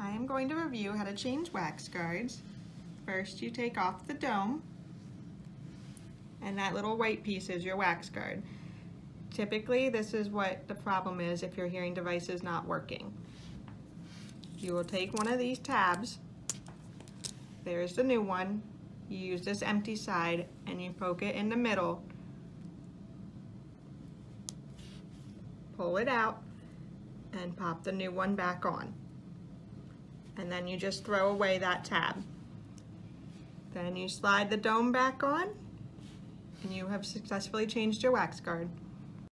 I am going to review how to change wax guards. First, you take off the dome, and that little white piece is your wax guard. Typically, this is what the problem is if your hearing device is not working. You will take one of these tabs, there's the new one, you use this empty side and you poke it in the middle, pull it out, and pop the new one back on. And then you just throw away that tab. Then you slide the dome back on and you have successfully changed your wax guard.